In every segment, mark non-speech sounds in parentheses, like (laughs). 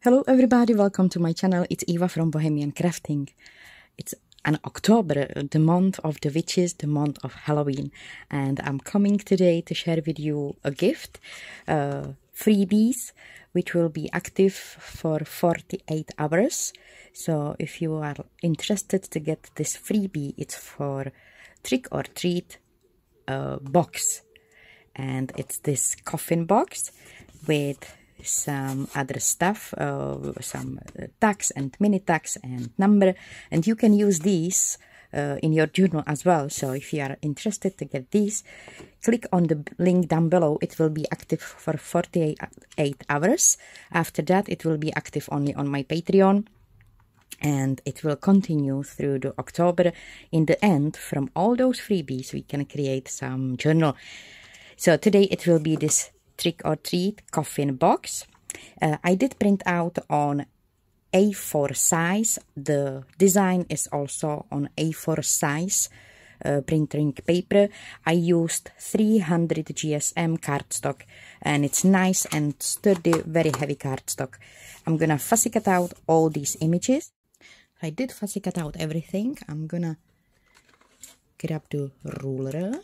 Hello everybody, welcome to my channel. It's Eva from Bohemian Crafting. It's an October, the month of the witches, the month of Halloween. And I'm coming today to share with you a gift, uh, freebies, which will be active for 48 hours. So if you are interested to get this freebie, it's for trick or treat uh, box. And it's this coffin box with some other stuff, uh, some uh, tags and mini tags and number, and you can use these uh, in your journal as well. So if you are interested to get these, click on the link down below. It will be active for 48 hours. After that, it will be active only on my Patreon. And it will continue through the October. In the end, from all those freebies, we can create some journal. So today it will be this trick or treat coffin box. Uh, I did print out on A4 size. The design is also on A4 size uh, printing paper. I used 300 GSM cardstock and it's nice and sturdy, very heavy cardstock. I'm gonna fussy cut out all these images. I did fussy cut out everything. I'm gonna grab the ruler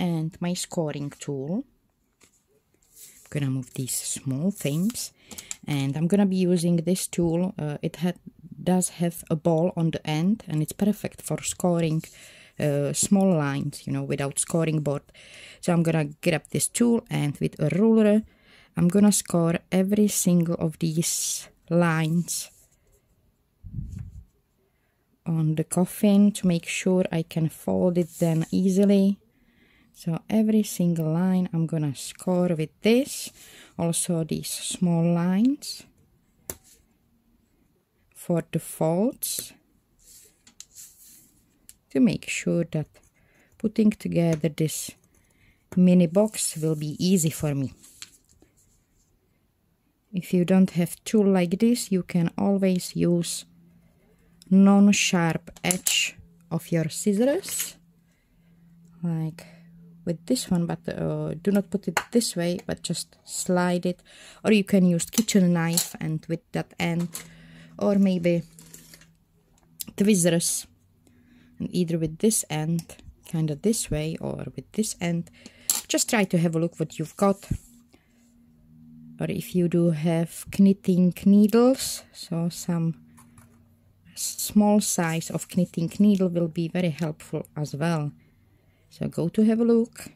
and my scoring tool. I'm gonna move these small things and I'm gonna be using this tool. Uh, it does have a ball on the end and it's perfect for scoring uh, small lines, you know, without scoring board. So I'm gonna grab this tool and with a ruler, I'm gonna score every single of these lines on the coffin to make sure I can fold it then easily so every single line I'm gonna score with this. Also these small lines for the folds to make sure that putting together this mini box will be easy for me. If you don't have tool like this you can always use non-sharp edge of your scissors like with this one but uh, do not put it this way but just slide it. Or you can use kitchen knife and with that end or maybe tweezers. And either with this end kind of this way or with this end. Just try to have a look what you've got. Or if you do have knitting needles so some small size of knitting needle will be very helpful as well so go to have a look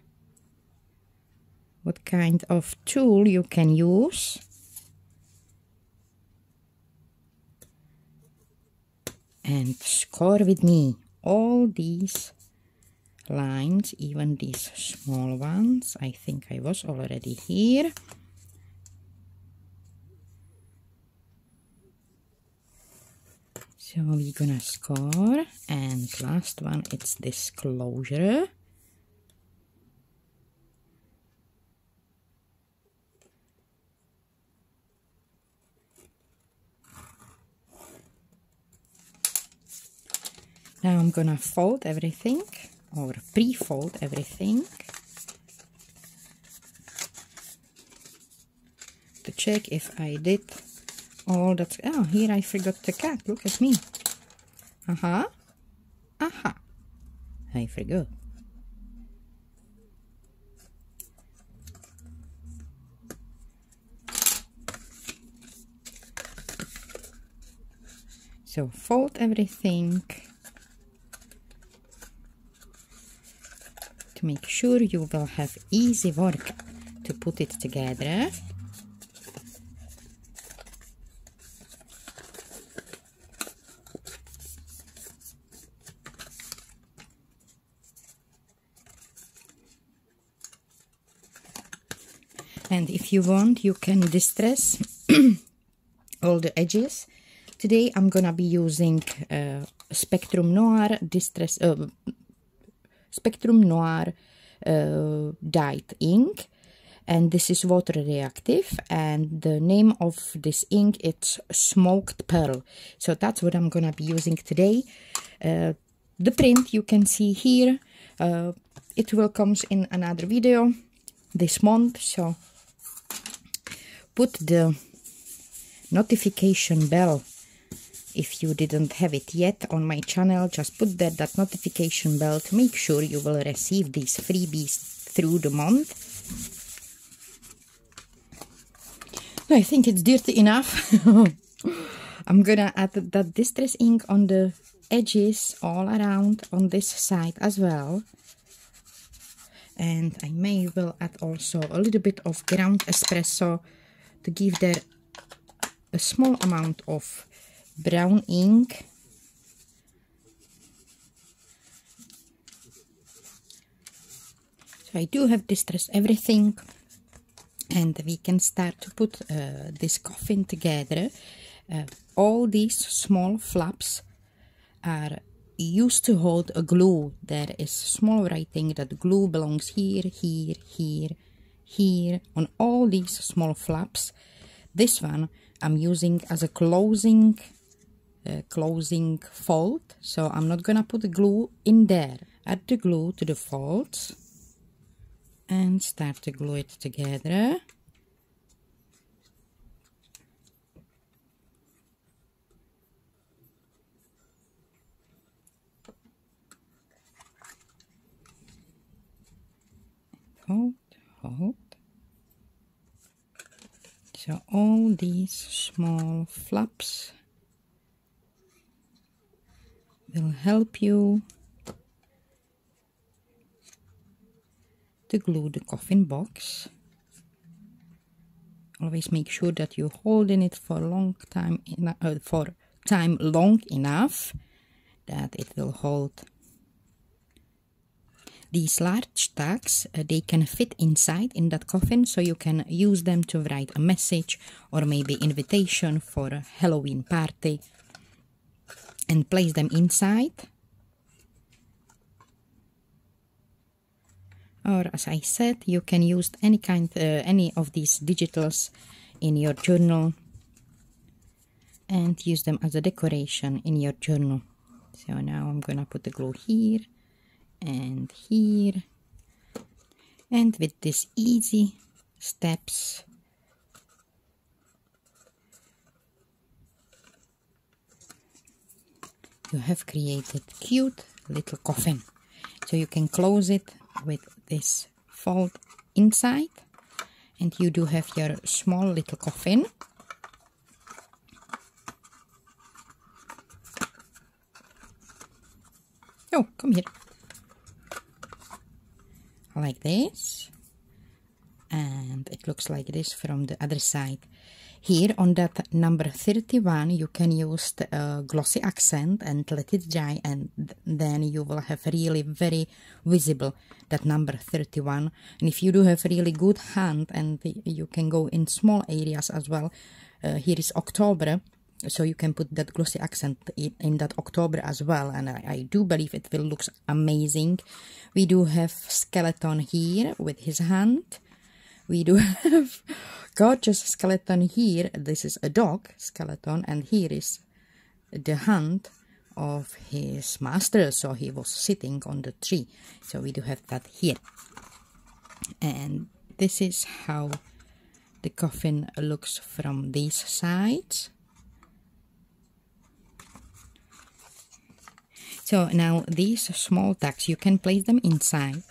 what kind of tool you can use. And score with me all these lines, even these small ones. I think I was already here. So we're gonna score and last one it's this Now I'm gonna fold everything or pre-fold everything to check if I did all that. Oh, here I forgot the cat. Look at me. Uh-huh. Uh-huh. I forgot. So fold everything make sure you will have easy work to put it together. And if you want, you can distress (clears throat) all the edges. Today I'm gonna be using uh, Spectrum Noir Distress uh, Spectrum Noir uh, dyed ink. And this is water reactive. And the name of this ink it's smoked pearl. So that's what i'm gonna be using today. Uh, the print you can see here. Uh, it will comes in another video this month. So put the notification bell if you didn't have it yet on my channel just put that that notification bell to make sure you will receive these freebies through the month. I think it's dirty enough. (laughs) I'm gonna add that distress ink on the edges all around on this side as well. And I may will add also a little bit of ground espresso to give there a small amount of brown ink so I do have distress everything and we can start to put uh, this coffin together uh, all these small flaps are used to hold a glue. There is small writing that glue belongs here, here, here, here on all these small flaps. This one I'm using as a closing closing fold so I'm not gonna put the glue in there. Add the glue to the folds and start to glue it together. hold, hold. So all these small flaps will help you to glue the coffin box. Always make sure that you hold in it for a long time, uh, for time long enough that it will hold these large tags, uh, they can fit inside in that coffin, so you can use them to write a message or maybe invitation for a Halloween party and place them inside. Or as I said, you can use any kind, uh, any of these digitals in your journal and use them as a decoration in your journal. So now I'm gonna put the glue here and here and with these easy steps you have created cute little coffin. So you can close it with this fold inside. And you do have your small little coffin. Oh come here. Like this. And it looks like this from the other side here on that number 31 you can use the uh, glossy accent and let it dry and then you will have really very visible that number 31 and if you do have really good hand and you can go in small areas as well uh, here is October so you can put that glossy accent in, in that October as well. And I, I, do believe it will look amazing. We do have skeleton here with his hand we do (laughs) have. Gorgeous skeleton here. This is a dog skeleton and here is the hand of his master. So he was sitting on the tree. So we do have that here. And this is how the coffin looks from these sides. So now these small tags, you can place them inside.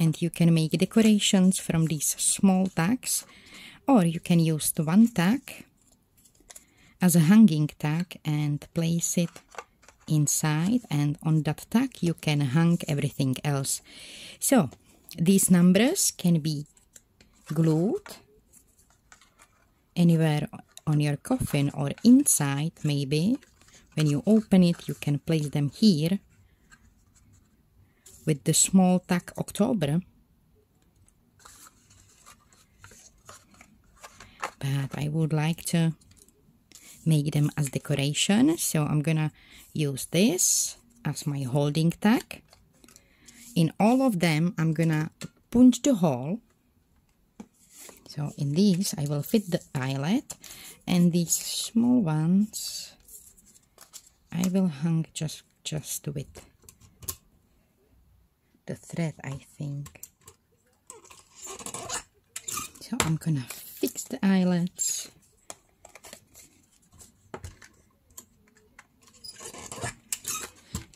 And you can make decorations from these small tags. Or you can use the one tag as a hanging tag and place it inside. And on that tag you can hang everything else. So these numbers can be glued anywhere on your coffin or inside maybe when you open it you can place them here with the small tag October. But I would like to make them as decoration. So I'm gonna use this as my holding tag in all of them I'm gonna punch the hole. So in these I will fit the eyelet. And these small ones I will hang just just with the thread I think So I'm gonna fix the eyelets.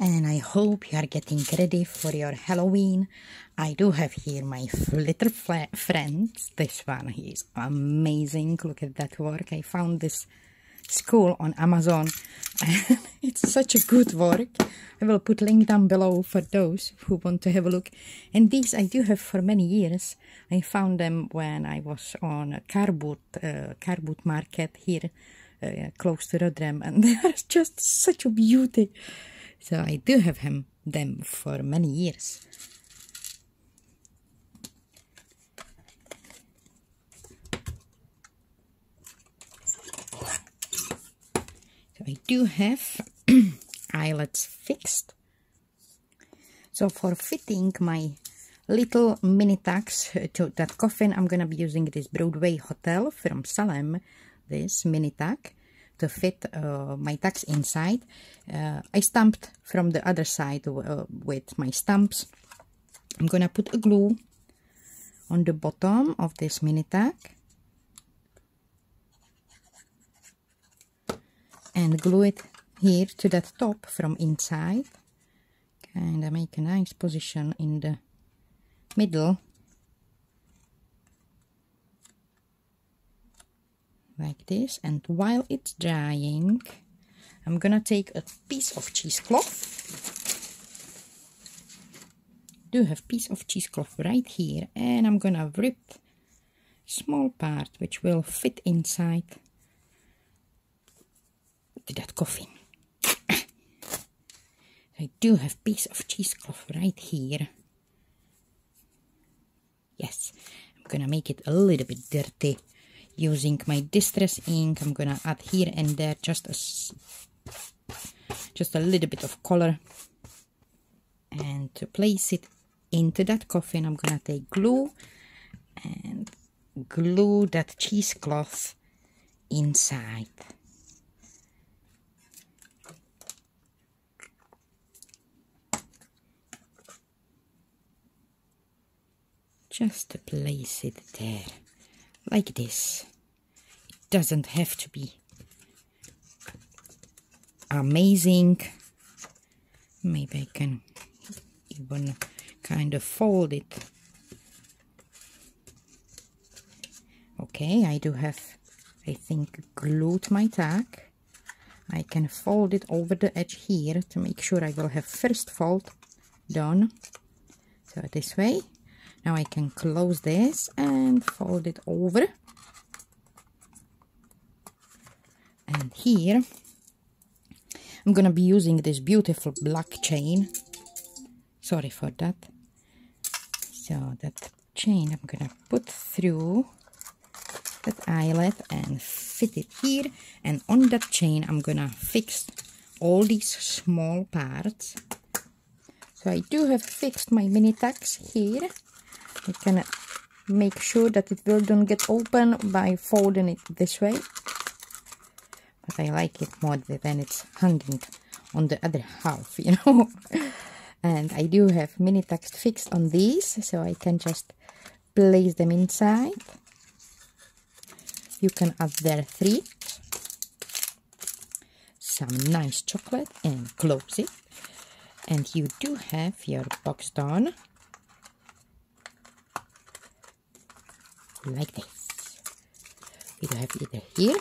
And I hope you are getting ready for your Halloween. I do have here my little friend. This one, is amazing. Look at that work. I found this school on Amazon. (laughs) it's such a good work. I will put link down below for those who want to have a look. And these I do have for many years. I found them when I was on a car boot, uh, boot market here uh, close to Rotherham and (laughs) they are just such a beauty. So I do have them for many years. I do have (clears throat) eyelets fixed. So for fitting my little mini tags to that coffin, I'm gonna be using this Broadway Hotel from Salem, this mini tag to fit uh, my tags inside. Uh, I stamped from the other side uh, with my stamps. I'm gonna put a glue on the bottom of this mini tag and glue it here to that top from inside. And I make a nice position in the middle. Like this. And while it's drying I'm gonna take a piece of cheesecloth. Do have piece of cheesecloth right here. And I'm gonna rip small part which will fit inside to that coffin (coughs) I do have piece of cheesecloth right here. Yes I'm gonna make it a little bit dirty using my distress ink. I'm gonna add here and there just a just a little bit of color. And to place it into that coffin I'm gonna take glue and glue that cheesecloth inside just place it there like this. It doesn't have to be amazing. Maybe I can even kind of fold it. Okay, I do have, I think, glued my tag. I can fold it over the edge here to make sure I will have first fold done. So this way. Now I can close this and fold it over. And here I'm gonna be using this beautiful black chain. Sorry for that. So that chain I'm gonna put through that eyelet and fit it here and on that chain I'm gonna fix all these small parts so I do have fixed my mini tags here you can make sure that it will don't get open by folding it this way. But I like it more than it's hanging on the other half (laughs) you know. And I do have mini text fixed on these so I can just place them inside. You can add there three. Some nice chocolate and close it. And you do have your box done like this. We have either here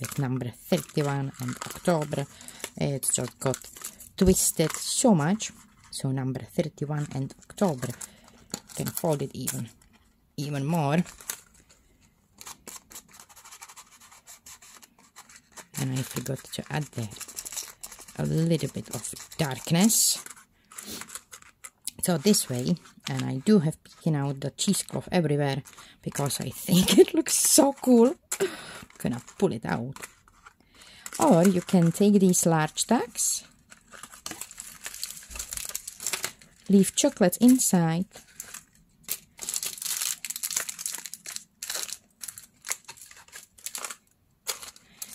with number 31 and October. Eh, it's just got twisted so much. So number 31 and October can fold it even even more. And I forgot to add there a little bit of darkness so this way and I do have picking out the cheesecloth everywhere because I think (laughs) it looks so cool. I'm gonna pull it out. Or you can take these large tags leave chocolate inside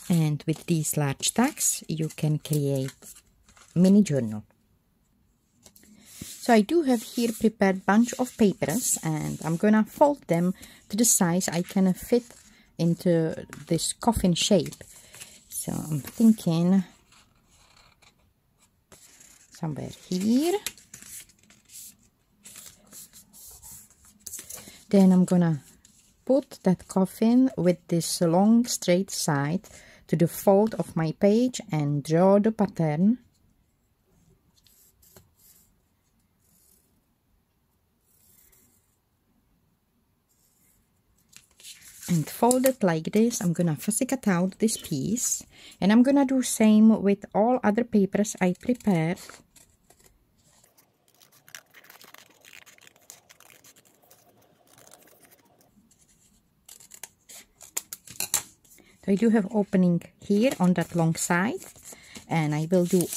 and with these large tags you can create mini journal So I do have here prepared bunch of papers and I'm gonna fold them to the size I can fit into this coffin shape. So I'm thinking somewhere here. Then I'm gonna put that coffin with this long straight side to the fold of my page and draw the pattern and fold it like this. I'm gonna fussy cut out this piece. And I'm gonna do same with all other papers I prepared. So I do have opening here on that long side. And I will do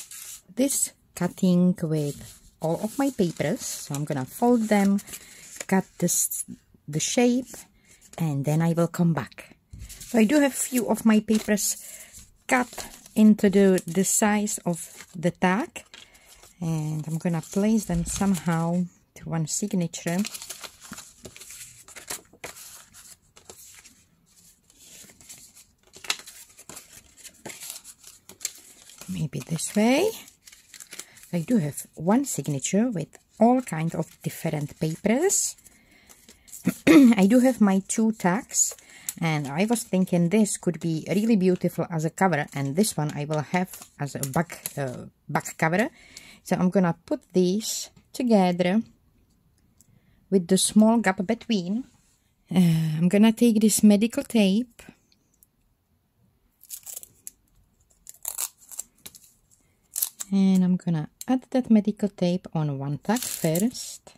this cutting with all of my papers. So I'm gonna fold them cut this the shape and then I will come back. So I do have few of my papers cut into the, the size of the tag and I'm gonna place them somehow to one signature. Maybe this way. I do have one signature with all kinds of different papers (clears throat) I do have my two tags and I was thinking this could be really beautiful as a cover and this one I will have as a back, uh, back cover. So I'm gonna put these together with the small gap between. Uh, I'm gonna take this medical tape and I'm gonna add that medical tape on one tag first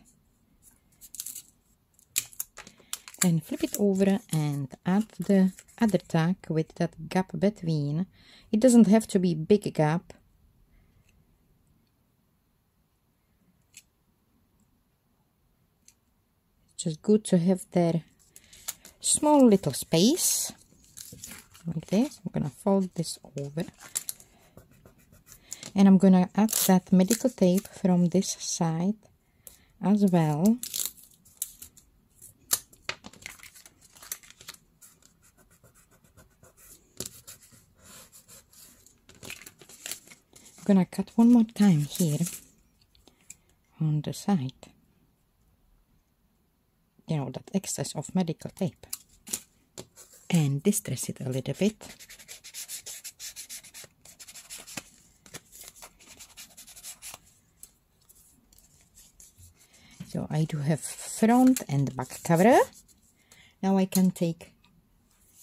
and flip it over and add the other tag with that gap between. It doesn't have to be big gap. Just good to have that small little space like this. I'm gonna fold this over and I'm gonna add that medical tape from this side as well gonna cut one more time here on the side. You know that excess of medical tape. And distress it a little bit. So I do have front and back cover. Now I can take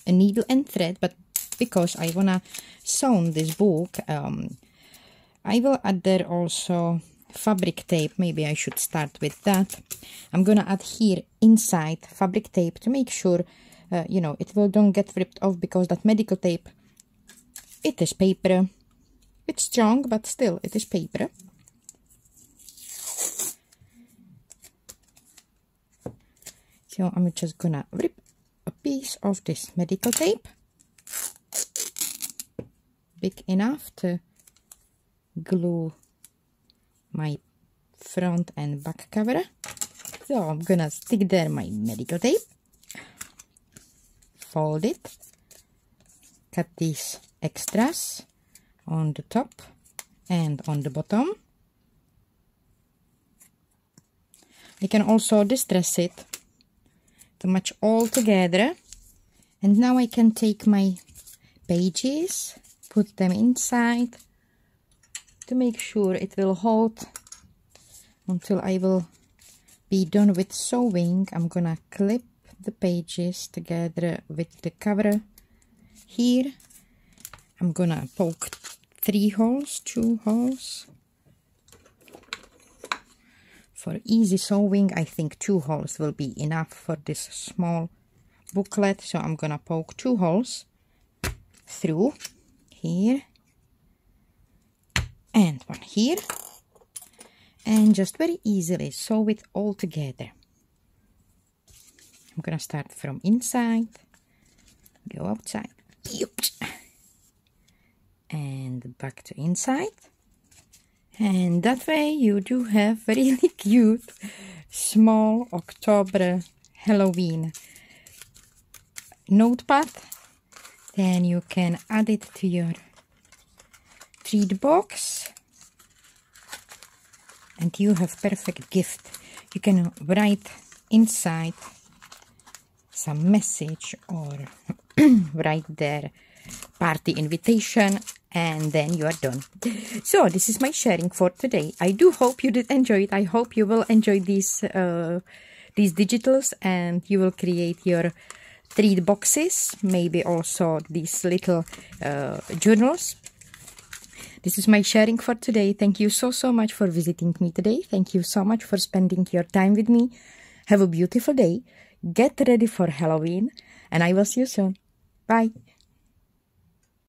a needle and thread but because I wanna sew this book um, I will add there also fabric tape. Maybe I should start with that. I'm gonna add here inside fabric tape to make sure uh, you know it will don't get ripped off because that medical tape it is paper. It's strong but still it is paper. So I'm just gonna rip a piece of this medical tape. Big enough to glue my front and back cover. So I'm gonna stick there my medical tape, fold it, cut these extras on the top and on the bottom. I can also distress it to match all together. And now I can take my pages, put them inside to make sure it will hold until I will be done with sewing. I'm gonna clip the pages together with the cover here. I'm gonna poke three holes two holes. For easy sewing I think two holes will be enough for this small booklet. So I'm gonna poke two holes through here and one here. And just very easily sew it all together. I'm gonna start from inside. Go outside. And back to inside. And that way you do have really (laughs) cute small October Halloween notepad. Then you can add it to your treat box. And you have perfect gift. You can write inside some message or (clears throat) write their party invitation and then you are done. So this is my sharing for today. I do hope you did enjoy it. I hope you will enjoy these uh, these digitals and you will create your treat boxes, maybe also these little uh, journals. This is my sharing for today. Thank you so, so much for visiting me today. Thank you so much for spending your time with me. Have a beautiful day. Get ready for Halloween and I will see you soon. Bye.